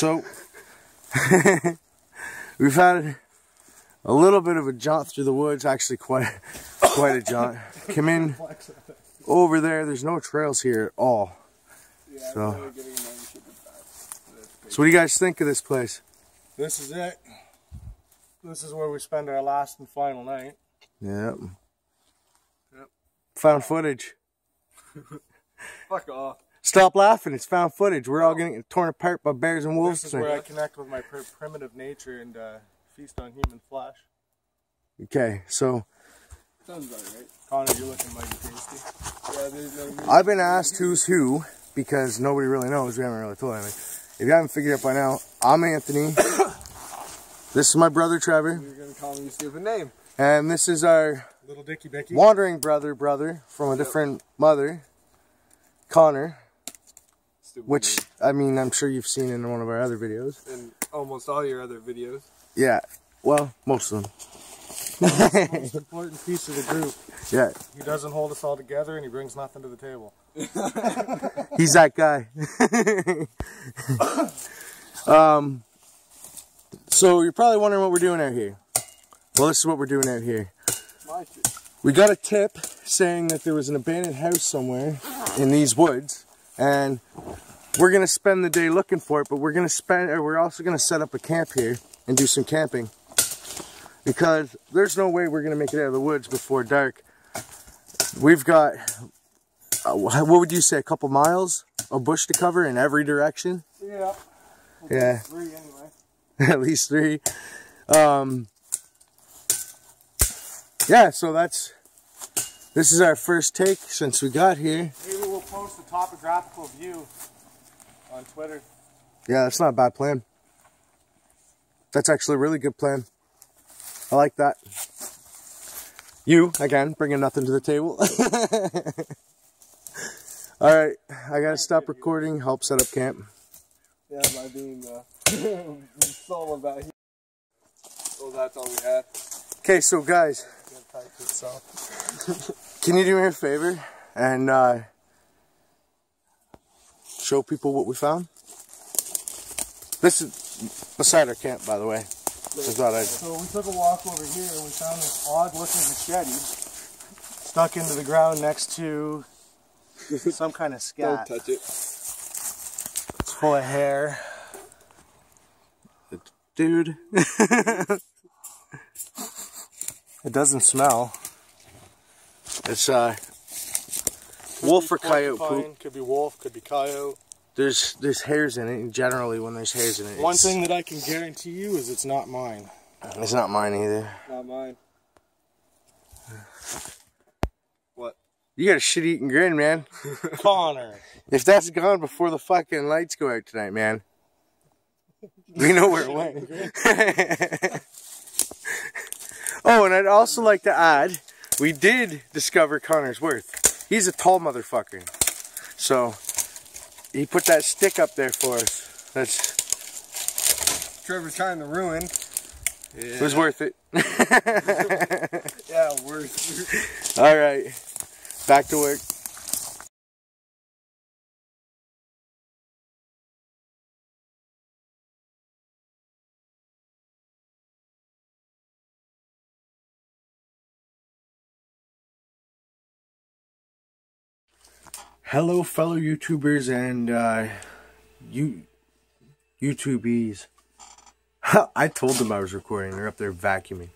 So, we've had a little bit of a jaunt through the woods, actually quite, quite a jaunt. Come in over there, there's no trails here at all. So, so what do you guys think of this place? This is it. This is where we spend our last and final night. Yep. Yep. Found footage. Fuck off. Stop laughing, it's found footage. We're all getting torn apart by bears and wolves This is where I connect with my pr primitive nature and uh, feast on human flesh. Okay, so Sounds about right. Connor, you're looking mighty tasty. Yeah, there's no I've been asked who's who because nobody really knows. We haven't really told anything. If you haven't figured it out by now, I'm Anthony. this is my brother Trevor, You're gonna call me a stupid name. and this is our Little Dicky Bicky. wandering brother brother from a different mother, Connor. Stupid Which I mean, I'm sure you've seen in one of our other videos. name. in almost all your other videos. Yeah, well, most of them. Most important piece of the group. Yeah, He doesn't hold us all together and he brings nothing to the table. he's that guy. um, so you're probably wondering what we're doing out here. Well, this is what we're doing out here. We got a tip saying that there was an abandoned house somewhere in these woods, and we're gonna spend the day looking for it. But we're gonna spend, or we're also gonna set up a camp here and do some camping because there's no way we're gonna make it out of the woods before dark. We've got, uh, what would you say, a couple miles of bush to cover in every direction? Yeah. Yeah. Three anyway. at least three. Um, yeah, so that's this is our first take since we got here. Maybe we'll post a topographical view on Twitter. Yeah, that's not a bad plan. That's actually a really good plan. I like that. You again bringing nothing to the table. All right, I gotta stop recording. Help set up camp. Yeah, by being uh, soul about here. So that's all we have. Okay, so guys, Can't type to itself. Can you do me a favor and uh, show people what we found? This is beside our camp, by the way. I thought I'd. So we took a walk over here and we found this odd looking machete stuck into the ground next to some kind of scat. Don't touch it. It's full of hair. Dude. it doesn't smell. It's uh, wolf or coyote poop. Could be wolf, could be coyote. There's there's hairs in it, and generally when there's hairs in it, One thing that I can guarantee you is it's not mine. it's not mine either. Not mine. What? You got a shit eating grin, man. Connor. If that's gone before the fucking lights go out tonight, man, we know where it went. oh, and I'd also like to add, we did discover Connor's worth. He's a tall motherfucker. So, he put that stick up there for us. That's, Trevor's kind of ruined. it was worth it. Yeah, worth it. All right, back to work. Hello, fellow YouTubers and uh, you YouTubies. I told them I was recording. They're up there vacuuming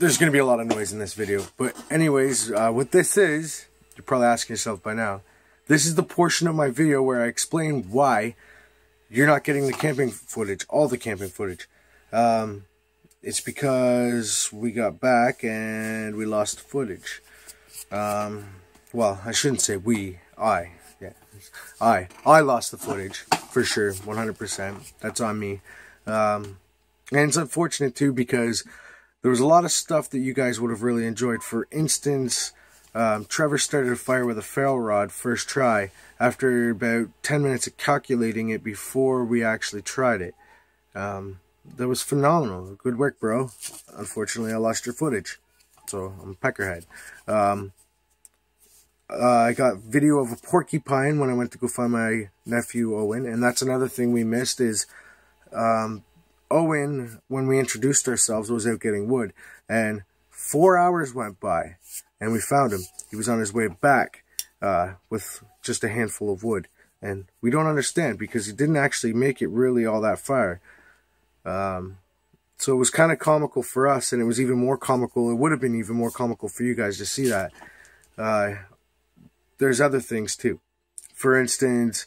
there's going to be a lot of noise in this video. But anyways, uh, what this is, you're probably asking yourself by now, this is the portion of my video where I explain why you're not getting the camping footage, all the camping footage. Um, it's because we got back and we lost footage. Um, well, I shouldn't say we, I, yeah, I, I lost the footage for sure, 100%. That's on me. Um, and it's unfortunate too because there was a lot of stuff that you guys would have really enjoyed. For instance, um, Trevor started a fire with a ferro rod first try after about 10 minutes of calculating it before we actually tried it. Um, that was phenomenal. Good work, bro. Unfortunately, I lost your footage. So I'm peckerhead. Um, uh, I got video of a porcupine when I went to go find my nephew Owen, and that's another thing we missed is um, Owen, when we introduced ourselves, was out getting wood, and four hours went by, and we found him. He was on his way back uh, with just a handful of wood, and we don't understand because he didn't actually make it really all that far. Um, so it was kind of comical for us, and it was even more comical. It would have been even more comical for you guys to see that. Uh, there's other things too. For instance,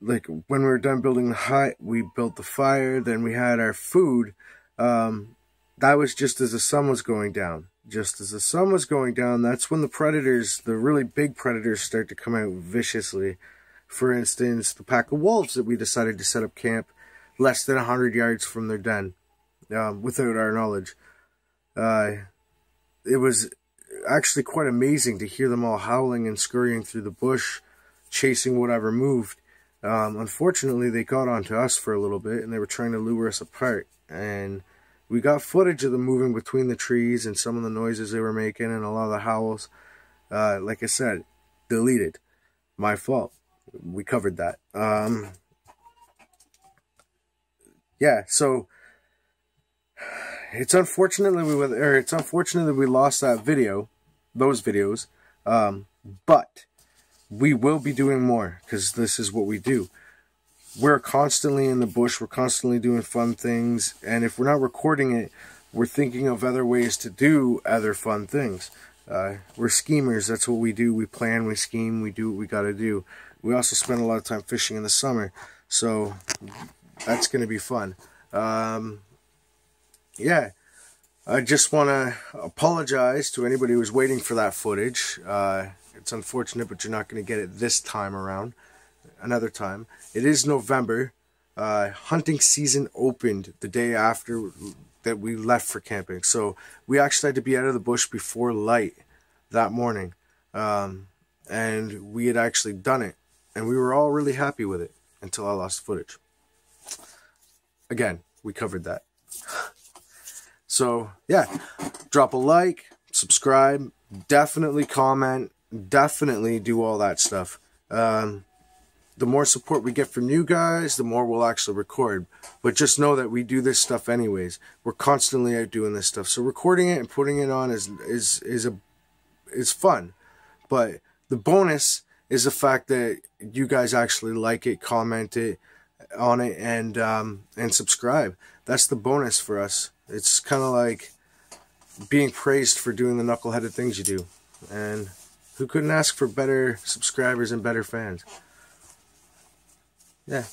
like when we were done building the hut, we built the fire, then we had our food. Um, that was just as the sun was going down. Just as the sun was going down, that's when the predators, the really big predators, start to come out viciously. For instance, the pack of wolves that we decided to set up camp less than 100 yards from their den, um, without our knowledge. Uh, it was actually quite amazing to hear them all howling and scurrying through the bush, chasing whatever moved. Um, unfortunately, they got onto us for a little bit, and they were trying to lure us apart. And we got footage of them moving between the trees and some of the noises they were making and a lot of the howls. Uh, like I said, deleted. My fault. We covered that. Um, yeah, so it's unfortunately we or it's unfortunate that we lost that video, those videos. Um, but we will be doing more because this is what we do. We're constantly in the bush. We're constantly doing fun things, and if we're not recording it, we're thinking of other ways to do other fun things. Uh, we're schemers. That's what we do. We plan, we scheme, we do what we got to do. We also spend a lot of time fishing in the summer, so that's going to be fun. Um, yeah, I just want to apologize to anybody who's waiting for that footage. Uh, it's unfortunate, but you're not going to get it this time around. Another time. It is November. Uh, hunting season opened the day after that we left for camping. So we actually had to be out of the bush before light that morning. Um, and we had actually done it. And we were all really happy with it until I lost footage. Again, we covered that. So, yeah, drop a like, subscribe, definitely comment, definitely do all that stuff. Um, the more support we get from you guys, the more we'll actually record. But just know that we do this stuff anyways. We're constantly out doing this stuff. So recording it and putting it on is is is a is fun. But the bonus is the fact that you guys actually like it, comment it on it, and um, and subscribe. That's the bonus for us. It's kind of like being praised for doing the knuckleheaded things you do. And who couldn't ask for better subscribers and better fans? Yeah.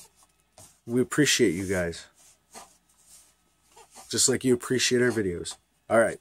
We appreciate you guys. Just like you appreciate our videos. All right.